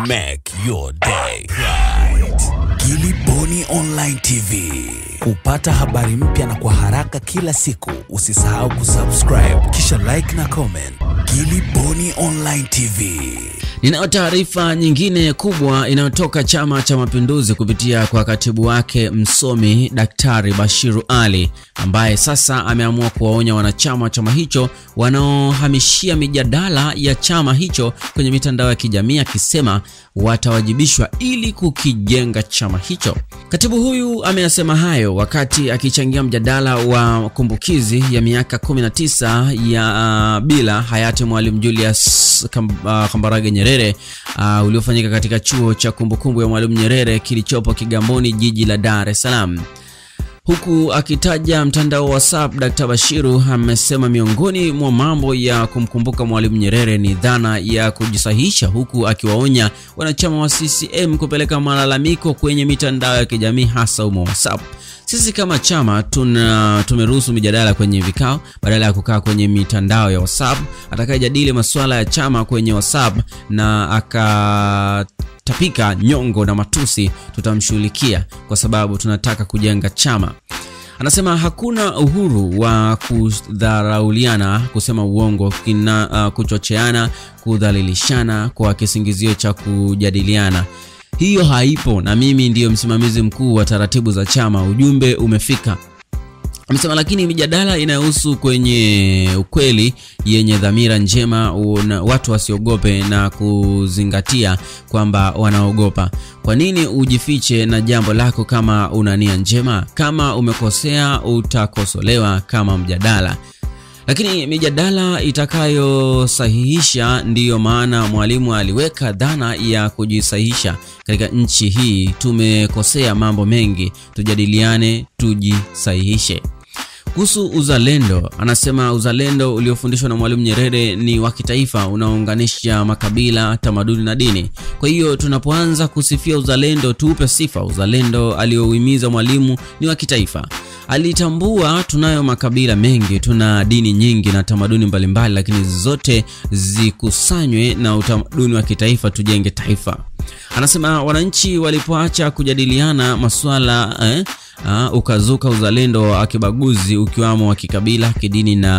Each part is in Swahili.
Make your day right. Gilly Bonny Online TV. Kupata habari mpya na kwa haraka kila siku, usisahau kusubscribe kisha like na comment. Gilly Bonny Online TV. Ninayo taarifa nyingine kubwa inayotoka Chama cha Mapinduzi kupitia kwa katibu wake msomi Daktari Bashiru Ali ambaye sasa ameamua kuwaonya wanachama wa chama hicho wanaohamishia mijadala ya chama hicho kwenye mitandao ya kijamii akisema watawajibishwa ili kukijenga chama hicho. Katibu huyu ameyasema hayo wakati akichangia mjadala wa kumbukizi ya miaka 19 ya uh, bila hayati Mwalimu Julius Kambarage Nyerere uh, uliofanyika katika chuo cha kumbukumbu ya Mwalimu Nyerere kilichopo Kigamboni, jiji la Dar es Salaam. Huku akitaja mtandao wa WhatsApp, dr Bashiru amesema miongoni mwa mambo ya kumkumbuka Mwalimu Nyerere ni dhana ya kujisahihisha, huku akiwaonya wanachama wa CCM kupeleka malalamiko kwenye mitandao ya kijamii hasa umo WhatsApp. Sisi kama chama tuna tumeruhusu mijadala kwenye vikao badala ya kukaa kwenye mitandao ya WhatsApp. Atakayejadili masuala ya chama kwenye WhatsApp na akatapika nyongo na matusi, tutamshughulikia kwa sababu tunataka kujenga chama. Anasema hakuna uhuru wa kudharauliana, kusema uongo, kina, uh, kuchocheana, kudhalilishana kwa kisingizio cha kujadiliana. Hiyo haipo, na mimi ndiyo msimamizi mkuu wa taratibu za chama. Ujumbe umefika. Amesema lakini mijadala inayohusu kwenye ukweli yenye dhamira njema, una, watu wasiogope na kuzingatia kwamba wanaogopa. Kwa nini ujifiche na jambo lako kama una nia njema? Kama umekosea utakosolewa kama mjadala lakini mijadala itakayosahihisha. Ndiyo maana Mwalimu aliweka dhana ya kujisahihisha katika nchi hii. Tumekosea mambo mengi, tujadiliane, tujisahihishe. Kuhusu uzalendo, anasema uzalendo uliofundishwa na Mwalimu Nyerere ni wa kitaifa unaounganisha makabila, tamaduni na dini. Kwa hiyo tunapoanza kusifia uzalendo, tuupe sifa. Uzalendo aliohimiza Mwalimu ni wa kitaifa. Alitambua tunayo makabila mengi, tuna dini nyingi na tamaduni mbalimbali, lakini zote zikusanywe na utamaduni wa kitaifa, tujenge taifa. Anasema wananchi walipoacha kujadiliana masuala eh, Uh, ukazuka uzalendo wa kibaguzi ukiwamo wa kikabila, kidini na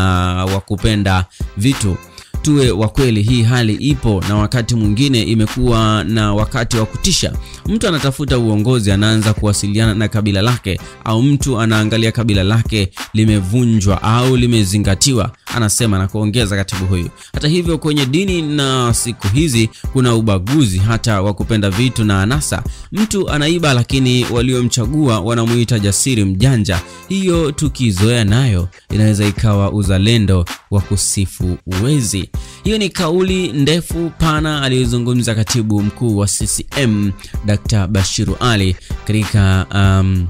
wa kupenda vitu. Tuwe wa kweli, hii hali ipo na wakati mwingine imekuwa na wakati wa kutisha. Mtu anatafuta uongozi, anaanza kuwasiliana na kabila lake, au mtu anaangalia kabila lake limevunjwa au limezingatiwa, anasema na kuongeza katibu huyu. Hata hivyo, kwenye dini na siku hizi kuna ubaguzi hata wa kupenda vitu na anasa. Mtu anaiba, lakini waliomchagua wanamuita jasiri, mjanja. Hiyo tukizoea nayo inaweza ikawa uzalendo wa kusifu uwezi. Hiyo ni kauli ndefu pana aliyozungumza katibu mkuu wa CCM Dr. Bashiru Ali katika um,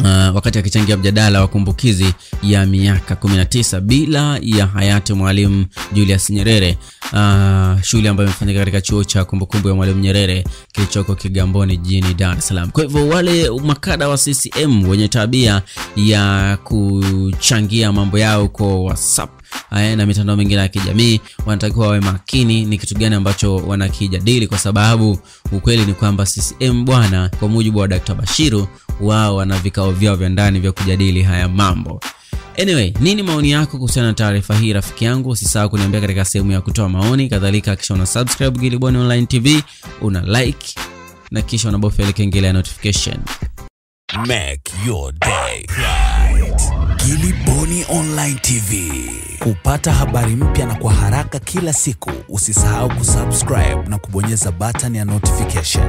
Uh, wakati akichangia mjadala wa kumbukizi ya miaka 19 bila ya hayati Mwalimu Julius Nyerere, uh, shughuli ambayo imefanyika katika chuo cha kumbukumbu ya Mwalimu Nyerere kilichoko Kigamboni jijini Dar es Salaam. Kwa hivyo wale makada wa CCM wenye tabia ya kuchangia mambo yao kwa WhatsApp Aya, na mitandao mingine ya kijamii wanatakiwa wawe makini ni kitu gani ambacho wanakijadili, kwa sababu ukweli ni kwamba CCM bwana, kwa mujibu wa Dr. Bashiru, wao wana vikao vyao vya ndani vya kujadili haya mambo. Anyway, nini maoni yako kuhusiana na taarifa hii rafiki yangu? Usisahau kuniambia katika sehemu ya kutoa maoni, kadhalika kisha una subscribe Gilly Online TV, una like na kisha unabofya kengele ya notification. Make your day right. Gilly Bonny Online TV. Kupata habari mpya na kwa haraka kila siku, usisahau kusubscribe na kubonyeza button ya notification.